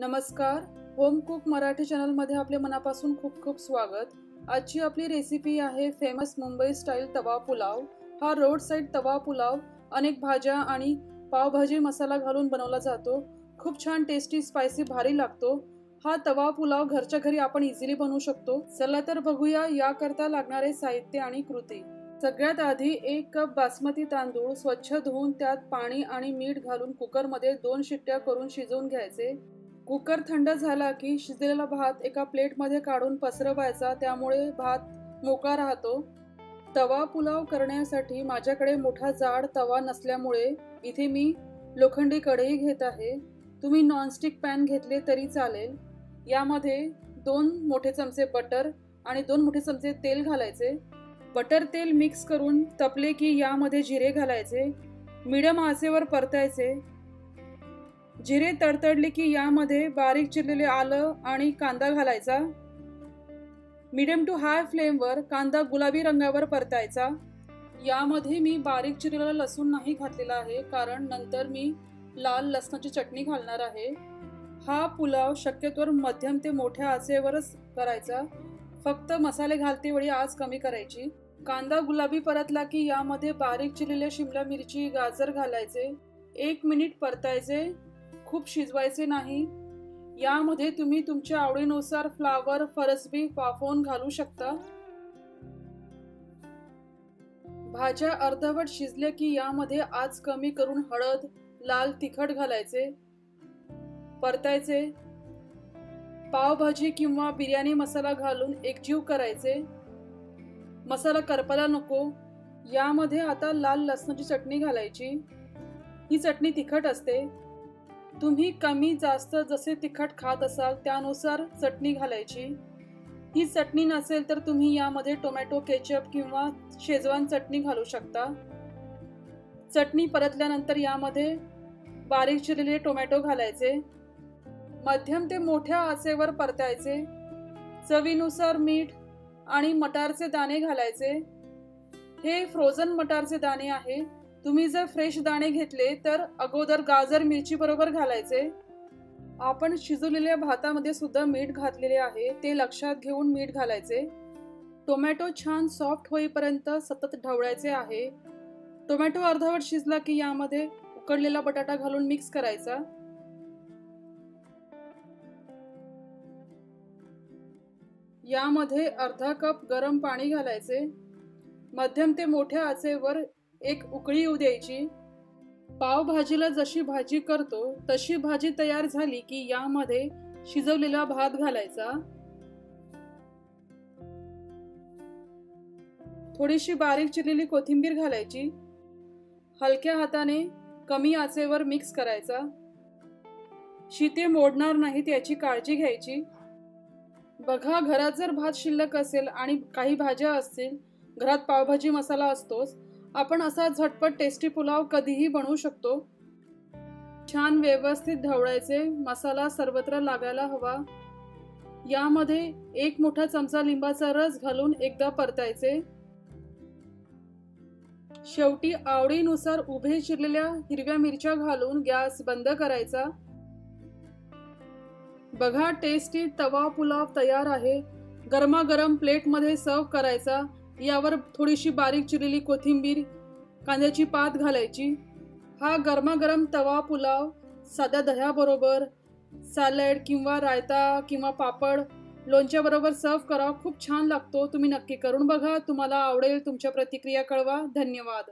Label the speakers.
Speaker 1: नमस्कार. Home cook Marathi चॅनलमध्ये आपले मनापासून खूप खूप स्वागत. आजची आपली रेसिपी आहे फेमस मुंबई स्टाईल तवा पुलाव. हा रोड साईड तवा पुलाव. अनेक भाज्या आणि पावभाजी मसाला घालून बनवला जातो. खूप छान टेस्टी स्पायसी भारी लागतो. हा तवा पुलाव घरच्या घरी आपण इझिली बनवू शकतो. चला तर बघूया याकरता लागणारे साहित्य आणि कृती. सगळ्यात आधी एक कप बासमती तांदूळ स्वच्छ धुवून त्यात पाणी आणि मीठ घालून कुकरमध्ये दोन शिट्ट्या करून शिजवून घ्यायचे. कुकर थंड झाला की शिजलेला भात एका प्लेटमध्ये काढून पसरवायचा त्यामुळे भात मोकळा राहतो. तवा पुलाव करण्यासाठी माझ्याकडे मोठा जाड तवा नसल्यामुळे इथे मी लोखंडी कढई घेत आहे. तुम्ही नॉनस्टिक पॅन घेतले तरी चालेल. यामध्ये दोन मोठे चमचे बटर आणि दोन मोठे चमचे तेल घालायचे. बटर तेल मिक्स करून तपले की यामध्ये जिरे घालायचे. मिडियम आचेवर परतायचे. जिरे तडतडले की यामध्ये बारीक चिरलेले आलं आणि कांदा घालायचा. मिडियम टू हाय फ्लेमवर कांदा गुलाबी रंगावर परतायचा. यामध्ये मी बारीक चिरलेला लसूण नाही घातलेला आहे कारण नंतर मी लाल लसणाची चटणी घालणार आहे. हा पुलाव शक्यतोवर मध्यम ते मोठ्या आचेवरच करायचा. फक्त मसाले घालते वेळी आज कमी करायची. कांदा गुलाबी परतला की यामध्ये बारीक चिरलेल्या शिमला मिरची गाजर घालायचे. एक मिनिट परतायचे. खूप शिजवायचे नाही. यामध्ये तुम्ही तुमच्या आवडीनुसार फ्लावर फरसबी वाफवून घालू शकता. भाज्या अर्धवट शिजल्या की यामध्ये आज कमी करून हळद लाल तिखट घालायचे परतायचे पावभाजी किंवा बिर्याणी मसाला घालून एकजीव करायचे. मसाला करपायला नको. यामध्ये आता लाल लसणाची चटणी घालायची. ही चटणी तिखट असते. तुम्ही कमी जास्त जसे तिखट खात असाल त्यानुसार चटणी घालायची. ही चटणी नसेल तर तुम्ही यामध्ये टोमॅटो केचप किंवा शेजवान चटणी घालू शकता. चटणी परतल्यानंतर यामध्ये बारीक चिरलेले टोमॅटो घालायचे. मध्यम ते मोठ्या आचेवर परतायचे. चवीनुसार मीठ आणि मटारचे दाणे घालायचे. हे फ्रोझन मटारचे दाणे आहे. तुम्ही जर फ्रेश दाणे घेतले तर अगोदर गाजर मिरची बरोबर घालायचे. आपण शिजवलेल्या भातामध्ये सुद्धा मीठ घातलेले आहे ते लक्षात घेऊन मीठ घालायचे. टोमॅटो छान सॉफ्ट होईपर्यंत सतत ढवळायचे आहे. टोमॅटो अर्धवट शिजला की यामध्ये उकडलेला बटाटा घालून मिक्स करायचा. यामध्ये अर्धा कप गरम पाणी घालायचे. मध्यम ते मोठ्या आचेवर एक उकळी येऊ द्यायची. पावभाजीला जशी भाजी करतो तशी भाजी तयार झाली की यामध्ये शिजवलेला भात घालायचा. थोडीशी बारीक चिरलेली कोथिंबीर घालायची. हलक्या हाताने कमी आचेवर मिक्स करायचा. शिते मोडणार नाहीत याची काळजी घ्यायची. बघा घरात जर भात शिल्लक असेल आणि काही भाज्या असतील घरात पावभाजी मसाला असतोच आपण असा झटपट टेस्टी पुलाव कधीही बनवू शकतो. छान व्यवस्थित ढवळायचे मसाला सर्वत्र लागायला हवा. यामध्ये एक मोठा चमचा लिंबाचा रस घालून एकदा परतायचे. शेवटी आवडीनुसार उभे चिरलेल्या हिरव्या मिरच्या घालून गॅस बंद करायचा. बघा टेस्टी तवा पुलाव तयार आहे. गरमागरम प्लेटमध्ये सर्व करायचा. यावर थोडीशी बारीक चिरलेली कोथिंबीर कांद्याची पात घालायची. हा गरमागरम तवा पुलाव साध्या दह्याबरोबर सॅलड किंवा रायता किंवा पापड लोणच्याबरोबर सर्व करा खूप छान लागतो. तुम्ही नक्की करून बघा. तुम्हाला आवडेल तुमच्या प्रतिक्रिया कळवा. धन्यवाद.